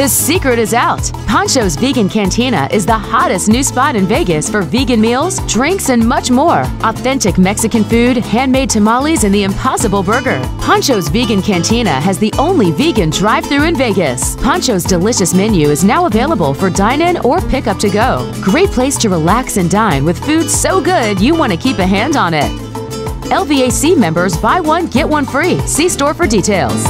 The secret is out. Pancho's Vegan Cantina is the hottest new spot in Vegas for vegan meals, drinks, and much more. Authentic Mexican food, handmade tamales, and the Impossible Burger. Pancho's Vegan Cantina has the only vegan drive through in Vegas. Pancho's delicious menu is now available for dine in or pick up to go. Great place to relax and dine with food so good you want to keep a hand on it. LVAC members buy one, get one free. See store for details.